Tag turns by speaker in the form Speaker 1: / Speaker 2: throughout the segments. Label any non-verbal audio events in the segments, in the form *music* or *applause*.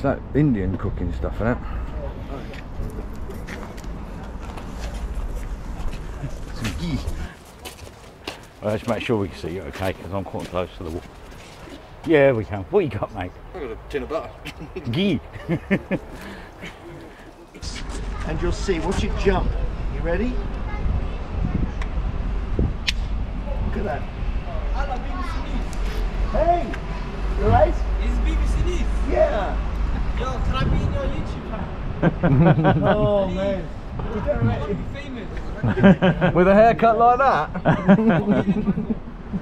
Speaker 1: it's that Indian cooking stuff, isn't it? Some ghee. Well, let's make sure we can see you okay, because I'm quite close to the wall. Yeah, we can. What you got, mate?
Speaker 2: I've got a tin of butter. *laughs* *laughs*
Speaker 1: Ghee.
Speaker 3: and you'll see. Watch it jump. You ready? Look at that.
Speaker 4: Hello, BBC News.
Speaker 3: Hey, you alright?
Speaker 4: It's BBC News.
Speaker 3: Yeah.
Speaker 4: Yo, can I be in your YouTube channel?
Speaker 3: Oh man. You don't
Speaker 4: I want to
Speaker 3: reckon- Oh, *laughs*
Speaker 4: be famous. *laughs*
Speaker 1: With a haircut like that?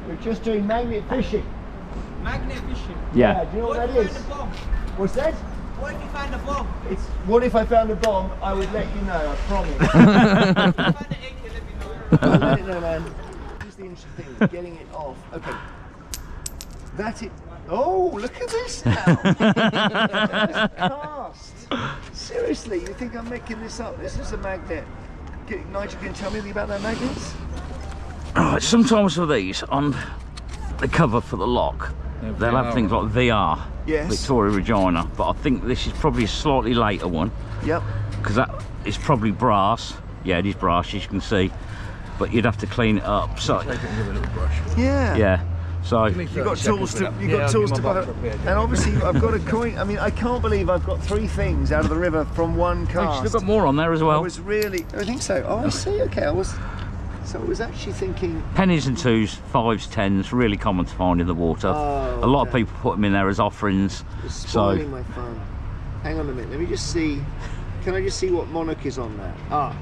Speaker 3: We're just doing magnet fishing.
Speaker 4: Magnet fishing.
Speaker 1: yeah.
Speaker 3: do you know what,
Speaker 4: What
Speaker 3: that
Speaker 4: if you
Speaker 3: is?
Speaker 4: find a bomb?
Speaker 3: What's that?
Speaker 4: What if you find a bomb?
Speaker 3: It's what if I found a bomb? I would let you know. I promise. *laughs*
Speaker 4: If you find an AK, let me know.
Speaker 3: I'll let it know, man. Here's the interesting thing: getting it off. Okay. That it. Oh, look at this now. It's cast. Seriously, you think I'm making this up? This is a magnet. Nigel, can you tell me anything about their magnets?
Speaker 5: Right, sometimes for these on the cover for the lock, they'll have things like VR,
Speaker 3: Yes.
Speaker 5: Victoria Regina, but I think this is probably a slightly later one
Speaker 3: Yep.
Speaker 5: because that is probably brass. Yeah, it is brass, as you can see, but you'd have to clean it up. So
Speaker 1: Take it and give it a little brush.
Speaker 3: Yeah.
Speaker 5: yeah, so
Speaker 3: You
Speaker 1: 30
Speaker 3: got tools to.
Speaker 1: with that.
Speaker 3: You
Speaker 1: Yeah,
Speaker 3: got
Speaker 1: I'll
Speaker 3: tools to buy. And obviously, I've got a coin. I mean, I can't believe I've got three things out of the river from one
Speaker 5: They've got more on there as well.
Speaker 3: I was really. I think so. Oh, I see. Okay, I was. So I was actually thinking.
Speaker 5: Pennies and twos, fives, tens, really common to find in the water.
Speaker 3: Oh,
Speaker 5: a lot of people put them in there as offerings.
Speaker 3: You're
Speaker 5: So
Speaker 3: my fun. Hang on a minute. Let me just see. Can I just see what monarch is on there? Ah,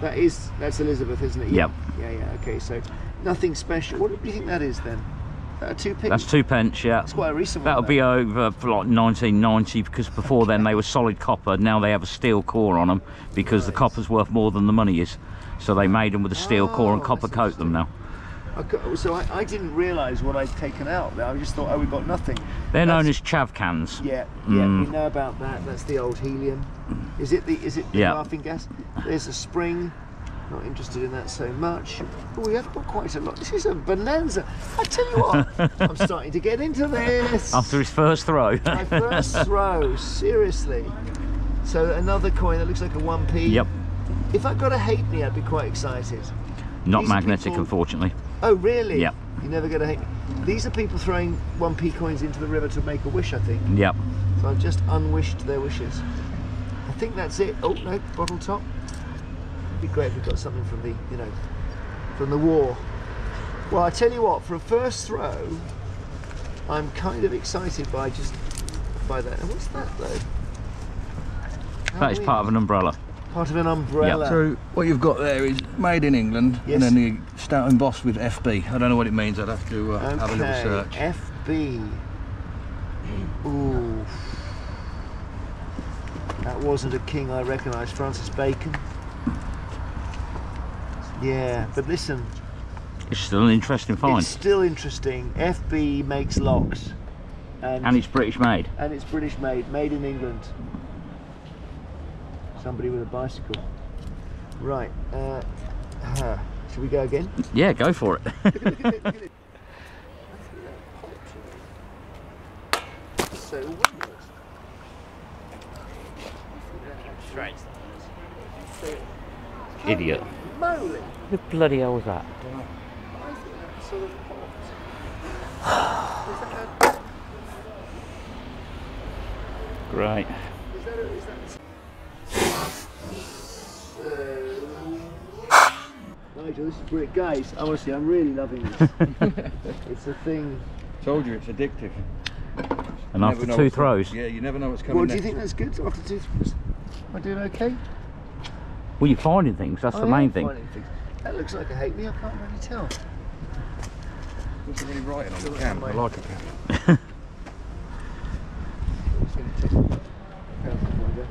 Speaker 3: that is that's Elizabeth, isn't it?
Speaker 5: Yep.
Speaker 3: Yeah, yeah. Okay, so nothing special. What do you think that is then? That two p?
Speaker 5: that's two pence, yeah.
Speaker 3: That's quite a recent
Speaker 5: That'll
Speaker 3: one.
Speaker 5: be over for like 1990 because before then they were solid copper. Now they have a steel core on them because the copper's worth more than the money is. So they made them with a steel core and
Speaker 3: Oh,
Speaker 5: copper coat them now.
Speaker 3: Co- So I, I didn't realise what I'd taken out there. I just thought, oh, we've got nothing.
Speaker 5: They're known as chav cans.
Speaker 3: Yeah, yeah,
Speaker 5: Mm.
Speaker 3: we know about that. That's the old helium. Is it the is it the
Speaker 5: Yeah.
Speaker 3: laughing gas? There's a spring. Not interested in that so much. Oh, we have got quite a lot. This is a bonanza. I tell you what, *laughs* I'm starting to get into this.
Speaker 5: After his first throw.
Speaker 3: My first throw, seriously. So another coin that looks like a 1p.
Speaker 5: yep.
Speaker 3: If I got a halfpenny, I'd be quite excited.
Speaker 5: Not
Speaker 3: These
Speaker 5: magnetic,
Speaker 3: people-
Speaker 5: unfortunately.
Speaker 3: Oh, really?
Speaker 5: Yep.
Speaker 3: You never get a halfpenny. These are people throwing 1p coins into the river to make a wish, I think.
Speaker 5: Yep.
Speaker 3: So I've just unwished their wishes. I think that's it. Oh no, bottle top. It'd be great if we got something from the, you know, from the war. Well, I tell you what, for a first throw, I'm kind of excited by just by that. And what's that though? How
Speaker 5: That is
Speaker 3: weird.
Speaker 5: part of an umbrella.
Speaker 3: part of an umbrella.
Speaker 1: So what you've got there is made in England
Speaker 3: Yes.
Speaker 1: and then the stout embossed with FB. I don't know what it means. I'd have to uh, have a little
Speaker 3: Okay,
Speaker 1: search.
Speaker 3: FB. Ooh. That wasn't a king I recognised, Francis Bacon. Yeah, but listen,
Speaker 5: It's still an interesting find.
Speaker 3: it's still interesting. FB makes locks, and
Speaker 5: And it's British made.
Speaker 3: and it's British made, made in England. Somebody with a bicycle. Right. Uh, huh. Should we go again?
Speaker 5: Yeah, go for it.
Speaker 3: Look at it, look at
Speaker 5: Idiot.
Speaker 3: Moly.
Speaker 5: The bloody hell was that?
Speaker 3: I think that's sort of hot. Is that a,
Speaker 5: Great.
Speaker 3: is that a, is that Nigel, this is great. Guys, honestly, I'm really loving this. *laughs* it's a thing.
Speaker 1: Told you it's addictive.
Speaker 5: And
Speaker 1: You
Speaker 5: after two throws,
Speaker 1: Yeah, you never know what's coming
Speaker 3: Well, do you
Speaker 1: next.
Speaker 3: think that's good after two throws? Am I doing okay?
Speaker 5: Well, you're finding things. That's
Speaker 3: I
Speaker 5: the main thing.
Speaker 3: That looks like a hate me. I can't really tell.
Speaker 1: What's really writing on the
Speaker 3: Look
Speaker 1: can?
Speaker 3: at
Speaker 1: I like it.
Speaker 3: I'm just gonna test it. How's it going, Joe?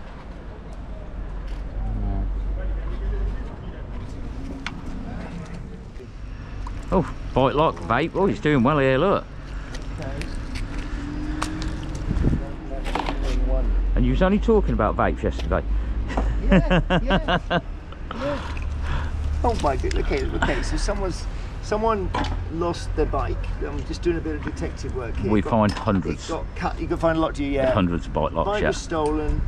Speaker 5: Oh, bite lock, vape. Oh, he's doing well here. Look.
Speaker 3: Okay. That's doing one.
Speaker 5: And you was only talking about vapes yesterday.
Speaker 3: Yeah, yeah, yeah. Oh my god. Okay, okay. So someone's Someone lost their bike. I'm just doing a bit of detective work here.
Speaker 5: We
Speaker 3: Got-
Speaker 5: find hundreds,
Speaker 3: got cut. You can find a lot, do you? Yeah.
Speaker 5: hundreds of bike locks.
Speaker 3: Bike
Speaker 5: Yeah.
Speaker 3: was stolen.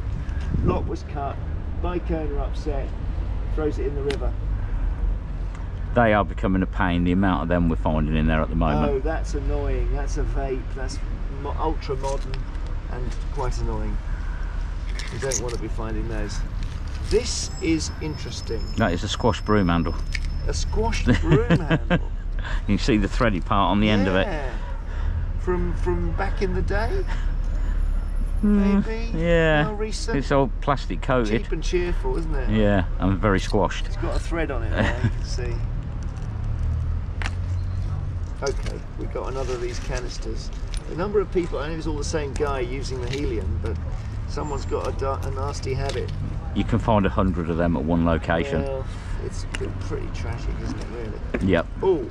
Speaker 3: Lock was cut. Bike owner upset. Throws it in the river.
Speaker 5: They are becoming a pain. The amount of them we're finding in there at the moment.
Speaker 3: Oh, that's annoying. That's a vape. That's ultra modern and quite annoying. You don't want to be finding those. This is interesting.
Speaker 5: That is a squash broom handle.
Speaker 3: A squashed broom *laughs* handle.
Speaker 5: You can see the thready part on the end of it.
Speaker 3: From from back in the day. Maybe.
Speaker 5: Hmm, Yeah.
Speaker 3: More recent.
Speaker 5: It's all plastic coated.
Speaker 3: cheap and cheerful, isn't it?
Speaker 5: Yeah, and very squashed.
Speaker 3: It's got a thread on it there, you can see. Okay, we've got another of these canisters. A number of people, I know it's all the same guy using the helium, but someone's got a, a nasty habit.
Speaker 5: You can find a hundred of them at one location.
Speaker 3: Well, it's been pretty tragic, isn't it, really?
Speaker 5: Yep.
Speaker 3: Oh,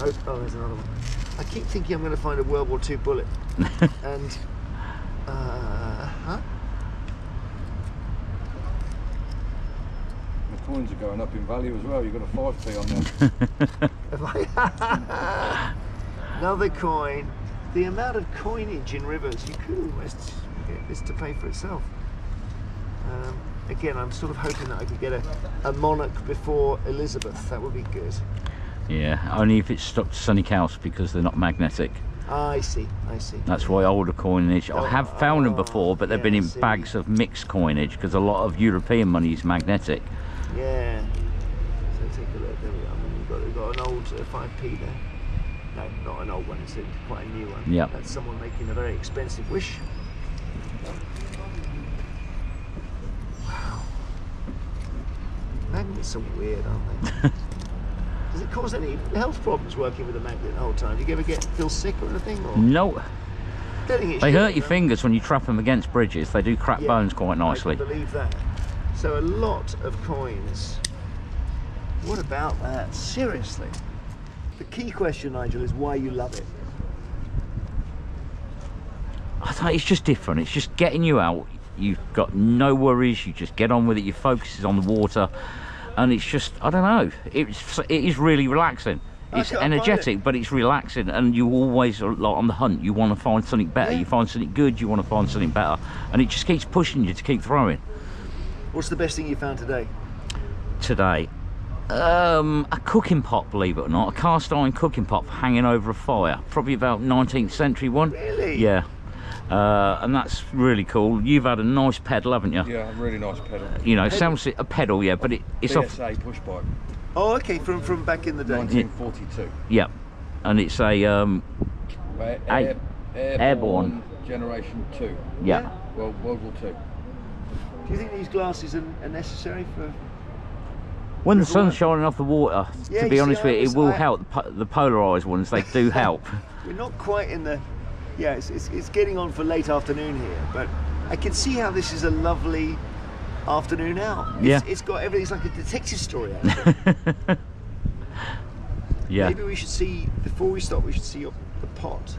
Speaker 3: oh, oh, there's another one. I keep thinking I'm going to find a World War II bullet. *laughs* and, uh, huh?
Speaker 2: The coins are going up in value as well. You've got a 5p on there. *laughs*
Speaker 3: Another coin. The amount of coinage in rivers, you could almost get this to pay for itself. Um, again, I'm sort of hoping that I could get a, a monarch before Elizabeth. That would be good.
Speaker 5: Yeah, only if it's stuck to Sunny House because they're not magnetic.
Speaker 3: Ah, I see, I see.
Speaker 5: That's why older coinage. I have found them before, but they've been in bags of mixed coinage because a lot of European money is magnetic.
Speaker 3: Yeah. So take a look. There we go. I mean, we've got, we've got an old uh, 5p there. No, not an old one. It's a, quite a new one.
Speaker 5: Yeah.
Speaker 3: That's someone making a very expensive wish. Wow. Are so weird, aren't they? *laughs* Does it cause any health problems working with a magnet the whole time? Do you ever get feel sick or anything? Or
Speaker 5: No,
Speaker 3: think
Speaker 5: they hurt your
Speaker 3: no?
Speaker 5: fingers when you trap them against bridges. They do crack
Speaker 3: Yeah,
Speaker 5: bones quite
Speaker 3: I
Speaker 5: nicely.
Speaker 3: can believe that. So a lot of coins. What about that? Seriously. The key question, Nigel, is why you love it.
Speaker 5: I thought it's just different. It's just getting you out. You've got no worries. You just get on with it. Your focus is on the water, and it's just I don't know. It's it is really relaxing. It's energetic, but it's relaxing, and you always are like on the hunt. You want to find something better.
Speaker 3: Yeah.
Speaker 5: You find something good. You want to find something better, and it just keeps pushing you to keep throwing.
Speaker 3: What's the best thing you found today?
Speaker 5: Today, um, a cooking pot, believe it or not, a cast iron cooking pot hanging over a fire. Probably about 19th century one.
Speaker 3: Really?
Speaker 5: Yeah. Uh, and that's really cool. You've had a nice pedal, haven't you?
Speaker 2: Yeah, a really nice pedal.
Speaker 5: You know, it sounds a pedal, yeah, but it, it's off.
Speaker 2: BSA push bike,
Speaker 3: Oh, okay, from from back in the day.
Speaker 2: 1942.
Speaker 5: Yeah, and it's a um,
Speaker 2: Air, air,
Speaker 5: airborne.
Speaker 2: airborne generation 2.
Speaker 5: yeah.
Speaker 2: Well, World War 2.
Speaker 3: Do you think these glasses are, are necessary for?
Speaker 5: When the sun's shining off the water,
Speaker 3: Yeah,
Speaker 5: to be
Speaker 3: you see,
Speaker 5: honest with you, it will
Speaker 3: I-
Speaker 5: help. The, po- the polarised ones, they do *laughs* help.
Speaker 3: We're not quite in the. Yeah, it's, it's, it's getting on for late afternoon here, but I can see how this is a lovely afternoon out. It's,
Speaker 5: Yeah.
Speaker 3: It's got everything. It's like a detective story. Actually. *laughs*
Speaker 5: yeah.
Speaker 3: Maybe we should see before we stop. We should see your, the pot.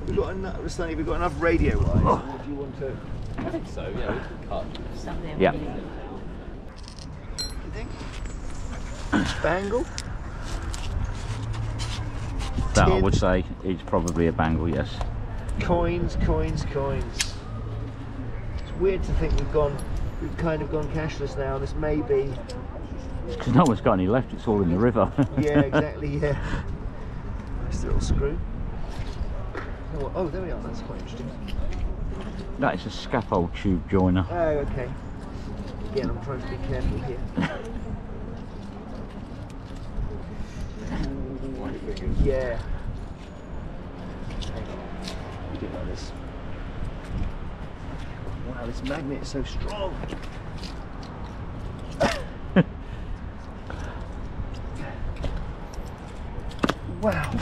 Speaker 3: Have we got enough? Stanley, have we got enough radio wise? Oh. Or do you want to?
Speaker 6: I think so, yeah, we can cut.
Speaker 5: Yeah.
Speaker 3: You think? Spangle.
Speaker 5: That I would say is probably a bangle, yes.
Speaker 3: Coins, coins, coins. It's weird to think we've gone. We've kind of gone cashless now. This may be.
Speaker 5: Because no one's got any left, it's all in the river. *laughs*
Speaker 3: Yeah, exactly. Yeah. *laughs* Nice little screw. Oh, oh, there we are. That's quite interesting.
Speaker 5: that is a scaffold tube joiner.
Speaker 3: Oh, okay. Again, I'm trying to be careful here. *laughs* Yeah. Do like this. Wow, this magnet is so strong. *laughs* wow.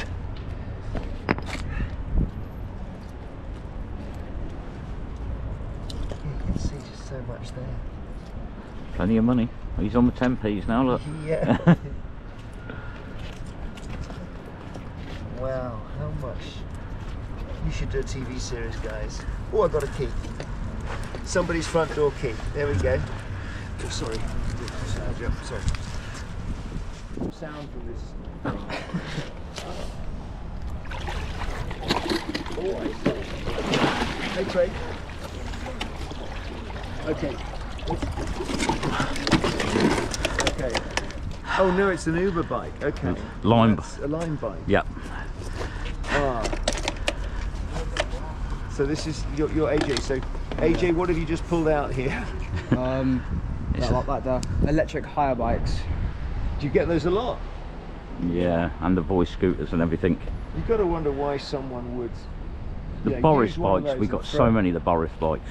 Speaker 3: You can see just so much there.
Speaker 5: Plenty of money. He's on the 10p's now, look. *laughs*
Speaker 3: Yeah. *laughs* wow, how much? You should do a TV series, guys. Oh, I got a key. Somebody's front door key. There we go. Oh, sorry. Sorry. sound from this. Always. Hey Craig. Okay. Okay. Oh no, it's an Uber bike. Okay.
Speaker 5: Lime-
Speaker 3: That's a lime bike.
Speaker 5: Yep.
Speaker 3: Ah. So this is your, your AJ. So AJ, what have you just pulled out here? *laughs*
Speaker 7: Um,
Speaker 5: It's
Speaker 7: like, like the electric hire bikes.
Speaker 3: Do you get those a lot?
Speaker 5: Yeah, and the Voi scooters and everything.
Speaker 3: You've got to wonder why someone would.
Speaker 5: The
Speaker 3: yeah,
Speaker 5: Boris
Speaker 3: use
Speaker 5: bikes, we
Speaker 3: those
Speaker 5: got so many of the Boris bikes.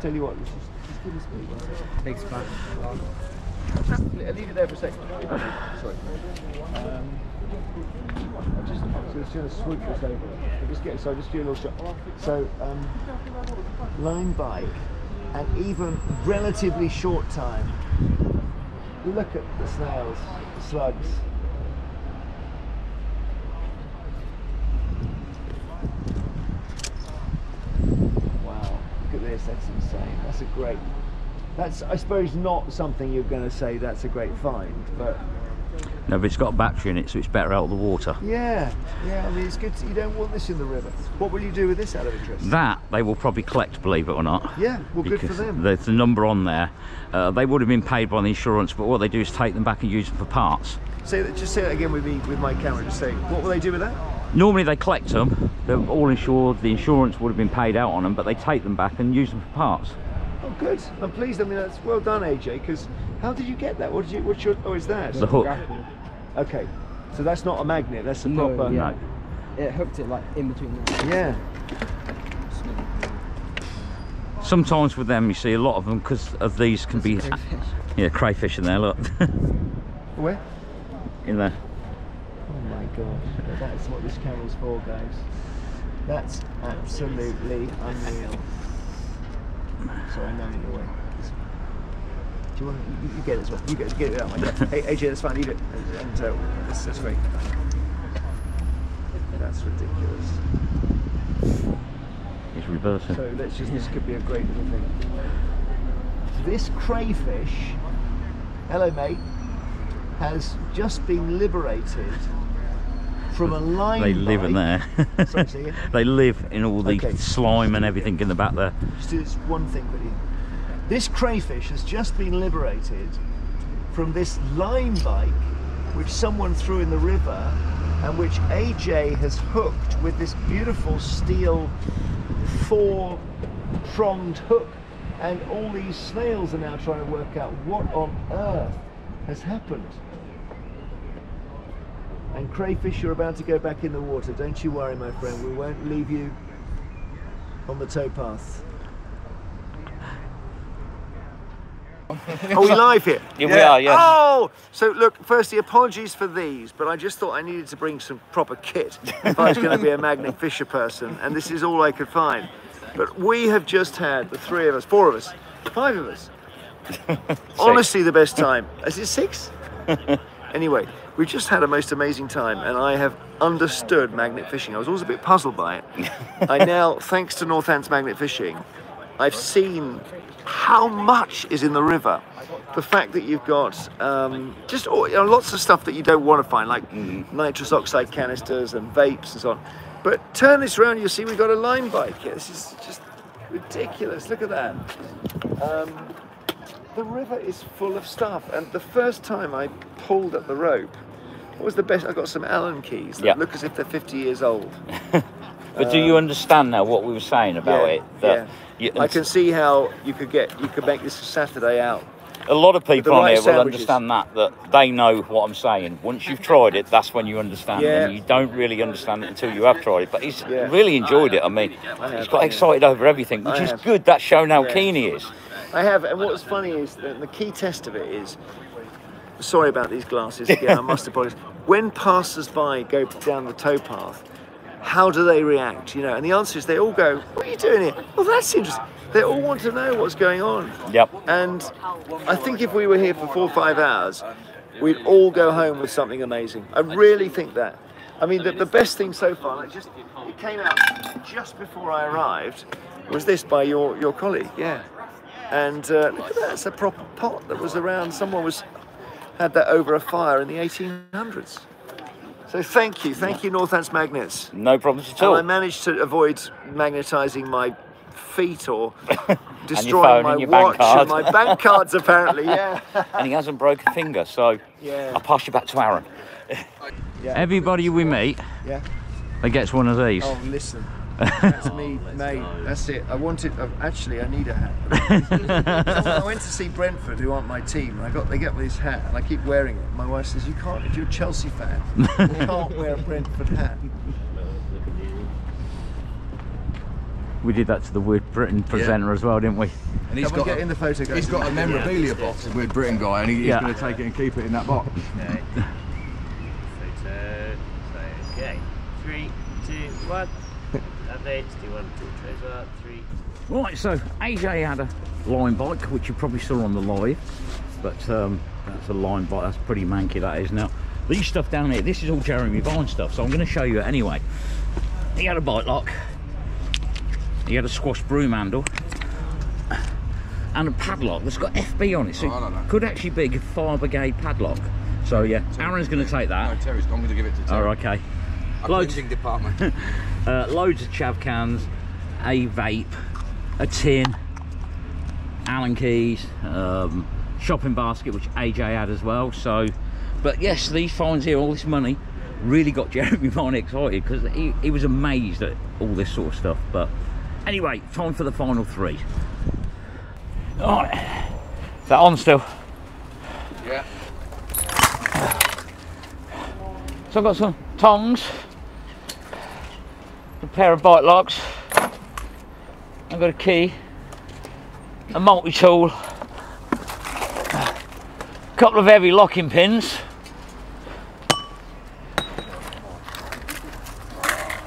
Speaker 3: Tell you what, let's just, just give us me
Speaker 7: Big span.
Speaker 3: one. Leave it there for a second. Sorry. Um, I'm just, so just going to swoop this over. Just getting, so just do a little shot. So, um, Lime bike, and even relatively short time. Look at the snails, the slugs. Wow, look at this, that's insane. That's a great, that's, I suppose, not something you're going to say that's a great find, but
Speaker 5: No, but it's got a battery in it, so it's better out of the water.
Speaker 3: yeah, yeah, I mean, it's good, to, you don't want this in the river. What will you do with this out of interest?
Speaker 5: That they will probably collect, believe it or not.
Speaker 3: Yeah, well, good for them.
Speaker 5: There's a number on there. Uh, they would have been paid by the insurance, but what they do is take them back and use them for parts.
Speaker 3: Say that, just say that again with me, with my camera, just say, what will they do with that?
Speaker 5: Normally they collect them, they're all insured, the insurance would have been paid out on them, but they take them back and use them for parts.
Speaker 3: Oh, good. I'm pleased. I mean, that's well done, AJ. Because how did you get that? What did you? What's your? Oh, is that?
Speaker 5: The hook.
Speaker 3: Okay. So that's not a magnet. That's a
Speaker 7: No,
Speaker 3: proper.
Speaker 7: yeah.
Speaker 5: No.
Speaker 7: It hooked it like in between them.
Speaker 3: Yeah.
Speaker 5: Sometimes with them you see a lot of them because of these can be
Speaker 7: Crayfish.
Speaker 5: yeah crayfish in there look *laughs*
Speaker 3: Where?
Speaker 5: in there
Speaker 3: Oh my gosh. That's what this camera's for, guys. That's absolutely unreal. Sorry, I'm going your way. Do you want to, you, you get it as well. You get, get it out. Yeah. *laughs* hey, AJ, that's fine. Leave it. And, and uh, that's, that's great. That's ridiculous.
Speaker 5: it's reversing
Speaker 3: So let's just, this could be a great little thing. This crayfish, hello mate, has just been liberated from a line
Speaker 5: they live in there
Speaker 3: Sorry, *laughs*
Speaker 5: they live in all the
Speaker 3: Okay.
Speaker 5: slime and everything in the back there
Speaker 3: Just do this one thing quickly. This crayfish has just been liberated from this Lime bike which someone threw in the river and which AJ has hooked with this beautiful steel four pronged hook. And all these snails are now trying to work out what on earth has happened. And crayfish, you're about to go back in the water. Don't you worry, my friend. We won't leave you on the towpath. Are we live here?
Speaker 5: Yeah, we are, yes.
Speaker 3: Oh, so look, firstly, apologies for these, but I just thought I needed to bring some proper kit if I was going to be a Magnet Fisher person, and this is all I could find. But we have just had the three of us, four of us, five of us. *laughs* Honestly, the best time. Is it six? *laughs* Anyway, we've just had a most amazing time, and I have understood magnet fishing. I was always a bit puzzled by it. *laughs* I now, thanks to Northants Magnet Fishing, I've seen how much is in the river. The fact that you've got um, just all, you know, lots of stuff that you don't want to find, like nitrous oxide canisters and vapes and so on. But turn this around, you'll see we've got a Lime bike here. This is just ridiculous. Look at that. Um, the river is full of stuff. And the first time I pulled at the rope, what was the best? I got some Allen keys that
Speaker 5: Yeah.
Speaker 3: look as if they're 50 years old. *laughs*
Speaker 5: but do you um, understand now what we were saying about
Speaker 3: yeah,
Speaker 5: it that
Speaker 3: yeah.
Speaker 5: you-
Speaker 3: I can see how you could get, you could make this a Saturday out.
Speaker 5: a lot of people
Speaker 3: the
Speaker 5: on
Speaker 3: right
Speaker 5: here will understand that that they know what I'm saying. Once you've tried it, that's when you understand.
Speaker 3: Yeah.
Speaker 5: And you don't really understand it until you have tried it. But he's
Speaker 3: Yeah.
Speaker 5: really enjoyed it. I mean,
Speaker 3: I
Speaker 5: he's
Speaker 3: have,
Speaker 5: got
Speaker 3: yeah.
Speaker 5: excited over everything, which
Speaker 3: I
Speaker 5: is
Speaker 3: have.
Speaker 5: good. That's showing how
Speaker 3: Yeah.
Speaker 5: keen he is.
Speaker 3: I have, and what's funny is that the key test of it is. Sorry about these glasses again. I must *laughs* apologise. When passers-by go down the towpath, how do they react? You know, and the answer is they all go, "What are you doing here?" Well, that's interesting. They all want to know what's going on.
Speaker 5: Yep.
Speaker 3: And I think if we were here for four or five hours, we'd all go home with something amazing. I really think that. I mean, the, the best thing so far, like just it came out just before I arrived, was this by your your colleague, yeah. And uh, look at that, it's a proper pot that was around. Someone was had that over a fire in the 1800s. So thank you, thank you, Northants Magnets.
Speaker 5: No problems at
Speaker 3: And I managed to avoid magnetising my feet or *laughs*
Speaker 5: phone
Speaker 3: destroying my
Speaker 5: and your bank
Speaker 3: watch
Speaker 5: card.
Speaker 3: and my bank *laughs* cards, apparently. Yeah. *laughs*
Speaker 5: and he hasn't broken a finger, so
Speaker 3: Yeah.
Speaker 5: I'll pass you back to Aaron. Everybody we meet,
Speaker 3: Yeah.
Speaker 5: they gets one of these.
Speaker 3: Oh, listen. That's me, mate. That's it. I wanted. Uh, actually, I need a hat. I went to see Brentford, who aren't my team. and I got. They get me this hat, and I keep wearing it. My wife says, "You can't. If you're a Chelsea fan, you can't wear a Brentford hat."
Speaker 5: We did that to the Weird Britain presenter as well, didn't we?
Speaker 2: And he's
Speaker 3: Come and
Speaker 2: got,
Speaker 3: get in the photo, guys.
Speaker 2: he's got a memorabilia box, a weird Britain guy, and he, he's
Speaker 5: Yeah.
Speaker 2: going to take it and keep it in that box.
Speaker 8: Okay. Photo. So, okay. Three, two, one. Updates. Do one, two, trace up. Three.
Speaker 5: Right, so AJ had a Lime bike, which you probably saw on the live, but um, that's a Lime bike, that's pretty manky that is now. These stuff down here, this is all Jeremy Vine stuff, so I'm going to show you it anyway. He had a bike lock, he had a squash broom handle, and a padlock that's got FB on it, so
Speaker 2: Oh, I don't know.
Speaker 5: it could actually be a fire brigade padlock. So yeah, Aaron's going to take
Speaker 2: No,
Speaker 5: that.
Speaker 2: Terry's. I'm going to give it to Terry.
Speaker 5: Oh, okay. Loads-
Speaker 2: department. *laughs*
Speaker 5: Uh, loads of chav cans, a vape, a tin, Allen keys, um, shopping basket, which AJ had as well. So, but yes, these finds here, all this money, really got *laughs* Jeremy Vine excited because he, he was amazed at all this sort of stuff. But anyway, time for the final three. All right, is that on still?
Speaker 2: yeah.
Speaker 5: So I've got some tongs, a pair of bike locks, I've got a key, a multi-tool, a couple of heavy locking pins,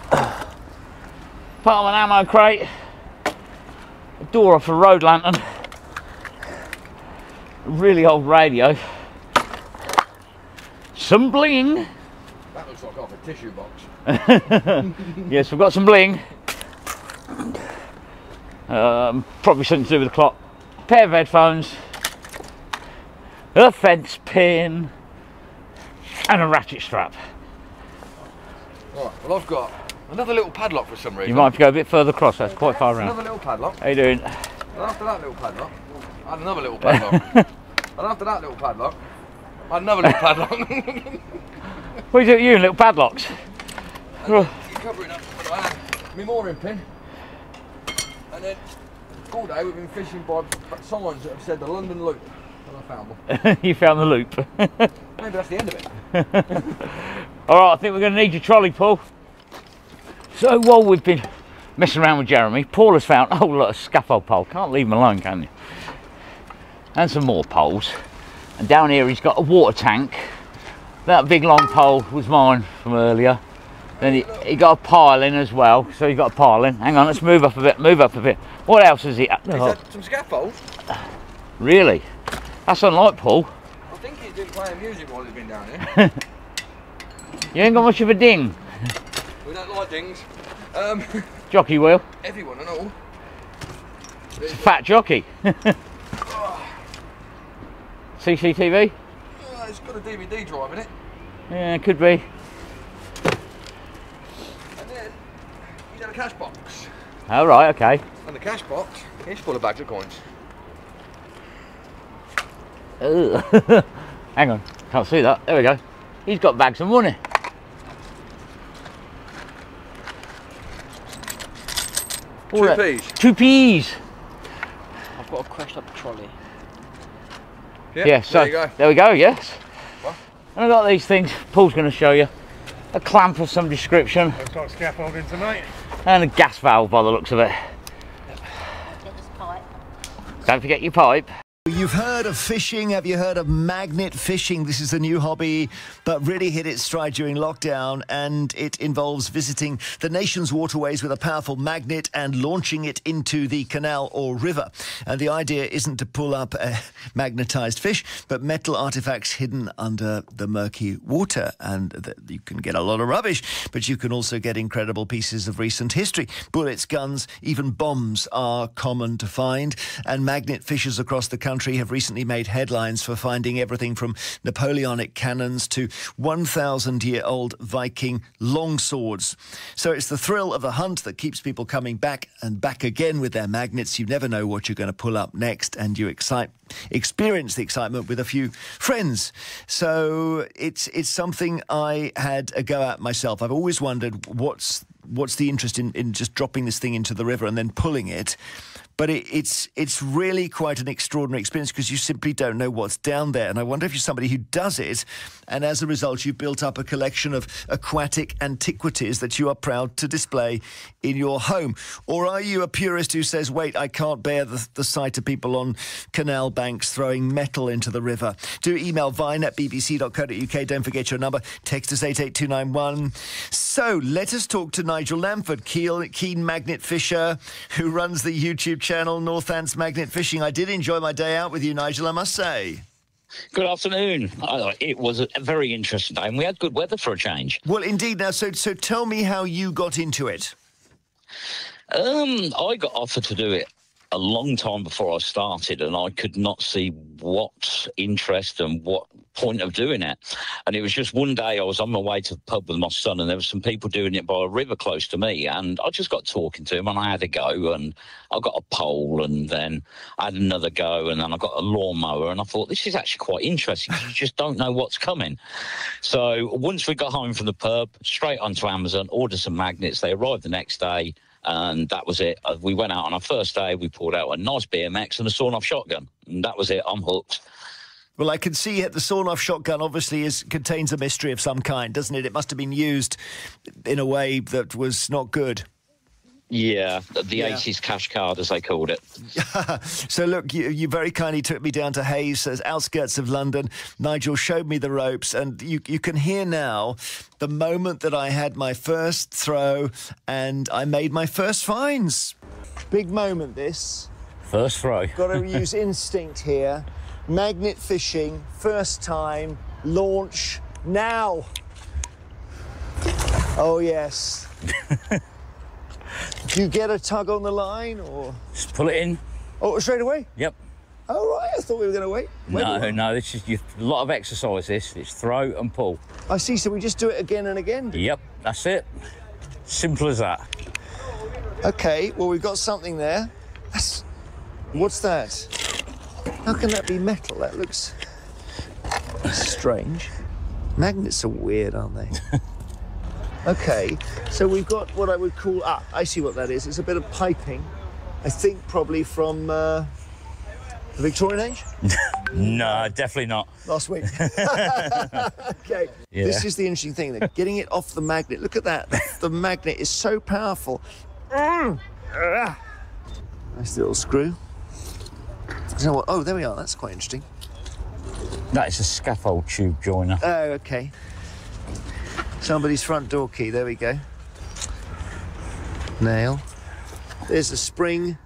Speaker 5: part of an ammo crate, a door off a road lantern, a really old radio, some bling,
Speaker 2: looks like off a tissue box. *laughs*
Speaker 5: Yes, we've got some bling. Um, probably something to do with the clock. Pair of headphones. A fence pin. And a ratchet strap.
Speaker 2: Right, well, I've got another little padlock for some reason.
Speaker 5: You might have to go a bit further across, that's quite far
Speaker 2: Another little padlock.
Speaker 5: How you doing?
Speaker 2: And after that little padlock, I had another little padlock. *laughs* and after that little padlock, I had another little padlock. *laughs*
Speaker 5: What are you doing, you little padlocks?
Speaker 2: You're covering up what I had. My mooring pin. And then all day we've been fishing by signs that have said the London Loop. And I found them. *laughs*
Speaker 5: you found the loop. *laughs*
Speaker 2: Maybe that's the end of it. *laughs*
Speaker 5: Alright, I think we're going to need your trolley, Paul. So while we've been messing around with Jeremy, Paul has found, a oh look, a scaffold pole. Can't leave him alone, can you? And some more poles. And down here he's got a water tank. That big long pole was mine from earlier. Then he, he got a pile in as well. So he got a pile in. Hang on, let's move up a bit, move up a bit. What else has he?
Speaker 2: Is
Speaker 5: Oh,
Speaker 2: that some scaffolds?
Speaker 5: really? That's unlike Paul.
Speaker 2: I think he's been playing music while he's been down here. *laughs*
Speaker 5: You ain't got much of a ding.
Speaker 2: we don't like dings. Um, *laughs*
Speaker 5: Jockey wheel.
Speaker 2: everyone and all.
Speaker 5: It's a fat jockey. *laughs* CCTV?
Speaker 2: It's got a DVD drive in it.
Speaker 5: Yeah, it could be.
Speaker 2: And then he's had a cash box.
Speaker 5: All right, okay.
Speaker 2: And the cash box is full of bags of coins.
Speaker 5: Ugh. *laughs* Hang on, can't see that. There we go. He's got bags of money. All
Speaker 2: Two
Speaker 5: that-
Speaker 2: P's.
Speaker 5: Two peas.
Speaker 7: I've got a crashed up trolley.
Speaker 5: Yeah, so
Speaker 2: there you go.
Speaker 5: there we go. Yes.
Speaker 2: What?
Speaker 5: And I got these things. Paul's going to show you a clamp of some description
Speaker 4: Looks like scaffolding tonight.
Speaker 5: and a gas valve by the looks of it. Don't forget your pipe.
Speaker 3: You've heard of fishing. Have you heard of magnet fishing? This is a new hobby, but really hit its stride during lockdown. And it involves visiting the nation's waterways with a powerful magnet and launching it into the canal or river. And the idea isn't to pull up a *laughs* magnetized fish, but metal artifacts hidden under the murky water. And you can get a lot of rubbish, but you can also get incredible pieces of recent history. Bullets, guns, even bombs are common to find. And magnet fishers across the country country have recently made headlines for finding everything from Napoleonic cannons to 1,000 year old Viking longswords. So it's the thrill of the hunt that keeps people coming back and back again with their magnets. You never know what you're going to pull up next, and you excite, experience the excitement with a few friends. So it's it's something I had a go at myself. I've always wondered what's what's the interest in, in just dropping this thing into the river and then pulling it. But it, it's it's really quite an extraordinary experience because you simply don't know what's down there. And I wonder if you're somebody who does it, and as a result, you've built up a collection of aquatic antiquities that you are proud to display in your home. Or are you a purist who says, wait, I can't bear the, the sight of people on canal banks throwing metal into the river? Do email vine at bbc.co.uk. Don't forget your number. Text us 88291. So let us talk to Nigel Lamford, keen magnet fisher, who runs the YouTube channel Northants Magnet Fishing. I did enjoy my day out with you, Nigel, I must say.
Speaker 5: Good afternoon. It was a very interesting day, and we had good weather for a change.
Speaker 3: Well, indeed. Now, so so tell me how you got into it.
Speaker 5: Um, I got offered to do it a long time before I started, and I could not see what interest and what point of doing it. And it was just one day I was on my way to the pub with my son, and there were some people doing it by a river close to me, and I just got talking to him, and I had a go, and I got a pole, and then I had another go, and then I got a lawnmower, and I thought this is actually quite interesting. you just don't know what's coming. So once we got home from the pub, straight onto Amazon, ordered some magnets. They arrived the next day and that was it. Uh, We went out on our first day. We pulled out a nice BMX and a sawn-off shotgun, and that was it. I'm hooked.
Speaker 3: Well, I can see it. The sawn-off shotgun obviously is contains a mystery of some kind, doesn't it? It must have been used in a way that was not good.
Speaker 5: Yeah, the the
Speaker 3: Yeah.
Speaker 5: 80s cash card, as they called it. *laughs*
Speaker 3: So look, you, you very kindly took me down to Hayes, as outskirts of London. Nigel showed me the ropes, and you you can hear now the moment that I had my first throw and I made my first finds. Big moment, this.
Speaker 9: First throw. *laughs*
Speaker 3: Got to use instinct here. Magnet fishing, first time, launch now. Oh yes. *laughs* Do you get a tug on the line or?
Speaker 9: Just pull it in.
Speaker 3: Oh, straight away.
Speaker 9: Yep.
Speaker 3: Oh right, I thought we were going to wait. Wait
Speaker 9: No, no, this is a lot of exercise. This it's throw and pull.
Speaker 3: I see. So we just do it again and again.
Speaker 9: Yep, that's it. Simple as that.
Speaker 3: Okay. Well, we've got something there. That's, what's that? How can that be metal? That looks strange. Magnets are weird, aren't they? *laughs* okay. So we've got what I would call. Ah, I see what that is. It's a bit of piping. I think probably from uh, the Victorian age. *laughs*
Speaker 9: No, definitely not.
Speaker 3: last week. *laughs* okay.
Speaker 9: Yeah.
Speaker 3: This is the interesting thing. That getting it off the magnet. Look at that. The magnet is so powerful. Mm. Ah. Nice little screw. So what? Oh, there we are. That's quite interesting.
Speaker 9: That is a scaffold tube joiner.
Speaker 3: Oh, okay. Somebody's front door key. There we go. Nail. There's the spring.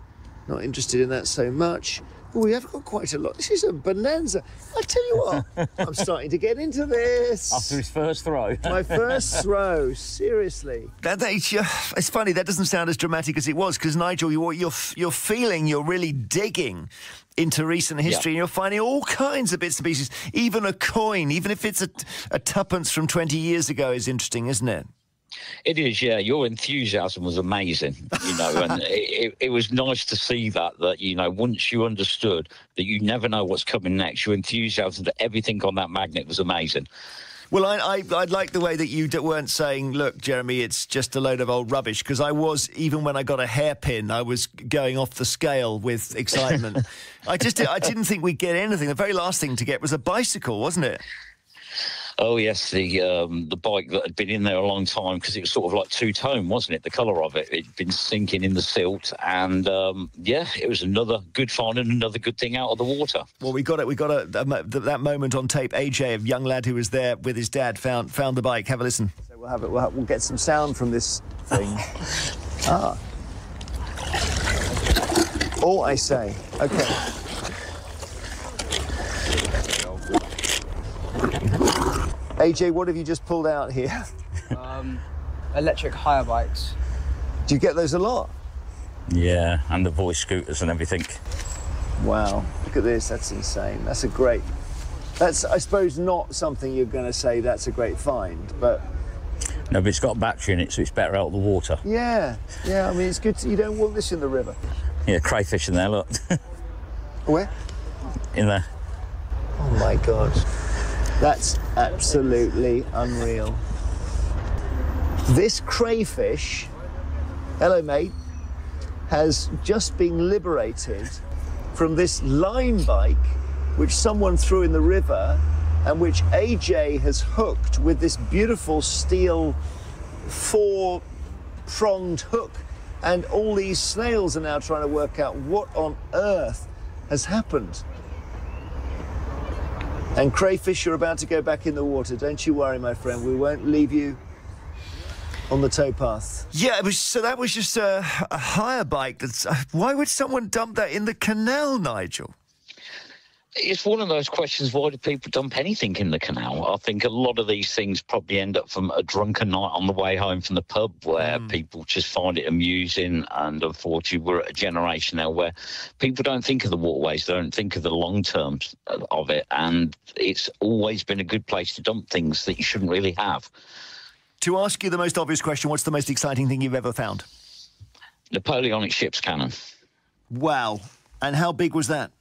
Speaker 3: Not interested in that so much. Oh, we have got quite a lot. This is a bonanza. I tell you what, *laughs* I'm starting to get into this.
Speaker 9: After his first throw.
Speaker 3: My first *laughs* throw, seriously. That, that- it's, uh, funny. That doesn't sound as dramatic as it was because Nigel, you're, you're you're feeling, you're really digging into recent history, and you're finding all kinds of bits and pieces. Even a coin, even if it's a, a tuppence from 20 years ago, is interesting, isn't it?
Speaker 5: It is, yeah. Your enthusiasm was amazing, you know, and *laughs* it, it, it was nice to see that. That you know, once you understood that you never know what's coming next, your enthusiasm to everything on that magnet was amazing.
Speaker 3: Well, I, I, I like the way that you d- weren't saying, look, Jeremy, it's just a load of old rubbish, because I was, even when I got a hairpin, I was going off the scale with *laughs* excitement. I just I didn't think we'd get anything. The very last thing to get was a bicycle, wasn't it?
Speaker 5: Oh yes, the um, the bike that had been in there a long time because it was sort of like two tone, wasn't it? The colour of it, it'd been sinking in the silt, and um, yeah, it was another good find and another good thing out of the water.
Speaker 3: Well, we got it. We got a, a mo- that moment on tape. AJ, a young lad who was there with his dad, found found the bike. Have a listen. So we'll have it. We'll, we'll get some sound from this thing. *laughs* ah. All I say. Okay. *laughs* AJ, what have you just pulled out here?
Speaker 7: Um, electric hire bikes.
Speaker 3: Do you get those a lot?
Speaker 9: Yeah, and the Voi scooters and everything.
Speaker 3: Wow, look at this. That's insane. That's a great. That's, I suppose, not something you're going to say that's a great find, but
Speaker 10: No, but it's got a battery in it, so it's better out of the water.
Speaker 3: yeah, yeah. I mean, it's good. To, you don't want this in the river.
Speaker 10: Yeah, crayfish in there, look. *laughs*
Speaker 3: Where?
Speaker 10: in there.
Speaker 3: Oh my god, that's absolutely unreal. This crayfish, hello mate, has just been liberated from this Lime bike which someone threw in the river and which AJ has hooked with this beautiful steel four pronged hook. And all these snails are now trying to work out what on earth has happened. And crayfish you're about to go back in the water. Don't you worry, my friend. We won't leave you on the towpath. Yeah, it was, so that was just a, a hire bike. That's, uh, why would someone dump that in the canal, Nigel?
Speaker 5: It's one of those questions why do people dump anything in the canal? I think a lot of these things probably end up from a drunken night on the way home from the pub where hmm. people just find it amusing. And unfortunately, we're at a generation now where people don't think of the waterways, they don't think of the long terms of it. And it's always been a good place to dump things that you shouldn't really have.
Speaker 3: To ask you the most obvious question, what's the most exciting thing you've ever found?
Speaker 5: Napoleonic ship's cannon.
Speaker 3: Wow. And how big was that?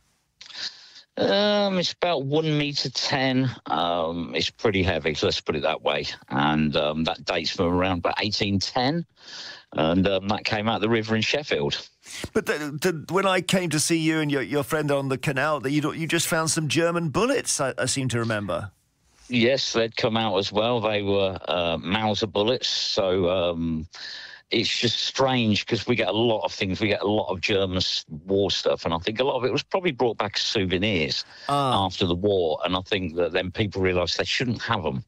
Speaker 5: Um, it's about one meter ten. Um, it's pretty heavy, so let's put it that way. And um, that dates from around about eighteen ten, and um, that came out of the river in Sheffield.
Speaker 3: But the, the, when I came to see you and your, your friend on the canal, that you, you just found some German bullets, I, I seem to remember.
Speaker 5: Yes, they'd come out as well. They were uh, Mauser bullets, so. It's just strange because we get a lot of things. We get a lot of German war stuff, and I think a lot of it was probably brought back as souvenirs after the war. And I think that then people realise they shouldn't have them,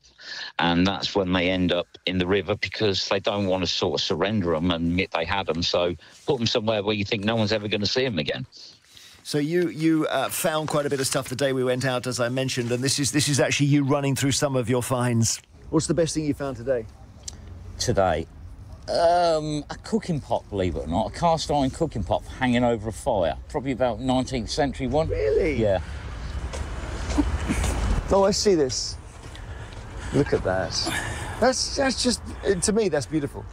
Speaker 5: and that's when they end up in the river because they don't want to sort of surrender them and admit they had them. So put them somewhere where you think no one's ever going to see them again.
Speaker 3: So you you uh, found quite a bit of stuff the day we went out, as I mentioned, and this is this is actually you running through some of your finds. What's the best thing you found today?
Speaker 10: Today, um, a cooking pot, believe it or not, a cast iron cooking pot hanging over a fire. Probably about 19th century one.
Speaker 3: Really?
Speaker 10: Yeah.
Speaker 3: Oh, I see this. Look at that. That's that's just to me that's beautiful,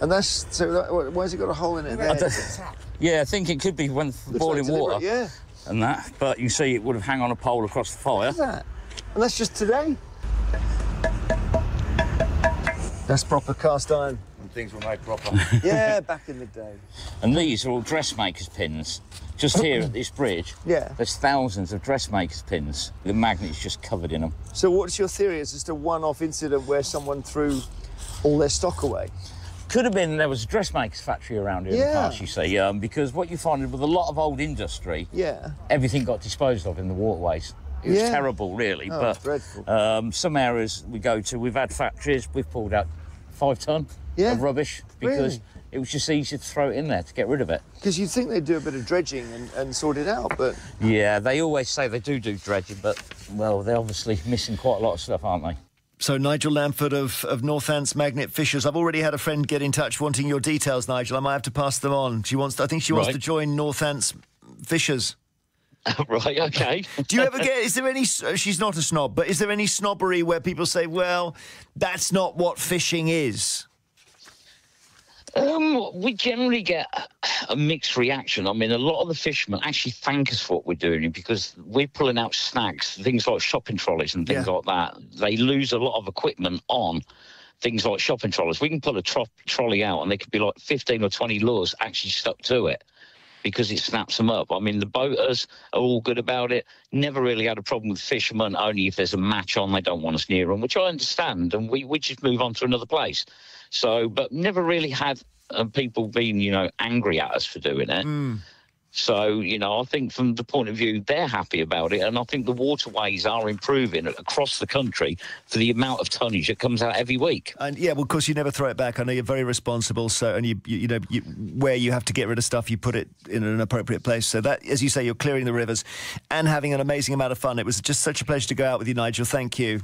Speaker 3: and that's so. That, why- why has it got a hole in it? There?
Speaker 10: don't- yeah, I think it could be when
Speaker 3: Looks
Speaker 10: boiling
Speaker 3: like
Speaker 10: water
Speaker 3: Yeah.
Speaker 10: and that, but you see it would have hung on a pole across the fire.
Speaker 3: Look at that. And that's just today. That's proper cast iron.
Speaker 11: And things were made proper. *laughs*
Speaker 3: Yeah, *laughs* back in the day.
Speaker 10: And these are all dressmakers' pins. Just here at this bridge,
Speaker 3: Yeah.
Speaker 10: there's thousands of dressmakers' pins. The magnet's just covered in them.
Speaker 3: So, what's your theory? Is just a one-off incident where someone threw all their stock away?
Speaker 10: Could have been there was a dressmakers' factory around here in
Speaker 3: Yeah.
Speaker 10: the past, you see, um, because what you find with a lot of old industry,
Speaker 3: Yeah.
Speaker 10: everything got disposed of in the waterways. It was
Speaker 3: Yeah.
Speaker 10: terrible, really.
Speaker 3: Oh,
Speaker 10: but
Speaker 3: dreadful.
Speaker 10: Um, some areas we go to, we've had factories, we've pulled out five ton
Speaker 3: Yeah.
Speaker 10: of rubbish because
Speaker 3: Really?
Speaker 10: it was just easier to throw it in there to get rid of it.
Speaker 3: Because you'd think they'd do a bit of dredging and, and sort it out, but
Speaker 10: Yeah, they always say they do do dredging, but well, they're obviously missing quite a lot of stuff, aren't they?
Speaker 3: So Nigel Lamford of, of Northants Magnet Fishers. I've already had a friend get in touch wanting your details, Nigel. I might have to pass them on. She wants. I think she wants
Speaker 5: Right.
Speaker 3: to join Northants Fishers. *laughs*
Speaker 5: right, okay.
Speaker 3: Do you ever get? Is there any? uh, She's not a snob, but is there any snobbery where people say, "Well, that's not what fishing is"?
Speaker 5: Um, we generally get a mixed reaction. I mean, a lot of the fishermen actually thank us for what we're doing because we're pulling out snacks, things like shopping trolleys and things
Speaker 3: Yeah.
Speaker 5: like that. They lose a lot of equipment on things like shopping trolleys. We can pull a tro- trolley out and there could be like 15 or 20 lures actually stuck to it because it snaps them up. I mean, the boaters are all good about it. Never really had a problem with fishermen, only if there's a match on, they don't want us near them, which I understand. And we, we just move on to another place. So, but never really had uh, people being, you know, angry at us for doing it. So, you know, I think from the point of view, they're happy about it. And I think the waterways are improving across the country for the amount of tonnage that comes out every week.
Speaker 3: And yeah, well, of course, you never throw it back. I know you're very responsible. So, and you, you, you know, you, where you have to get rid of stuff, you put it in an appropriate place. So that, as you say, you're clearing the rivers and having an amazing amount of fun. It was just such a pleasure to go out with you, Nigel. Thank you.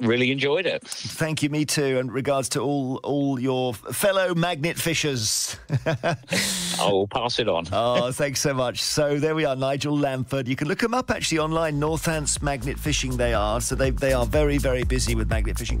Speaker 5: Really enjoyed it.
Speaker 3: Thank you, me too, and regards to all all your fellow magnet fishers. *laughs*
Speaker 5: I will pass it on.
Speaker 3: oh, thanks so much. So there we are, Nigel Lamford. You can look them up actually online. Northants Magnet Fishing. They are so they they are very very busy with magnet fishing.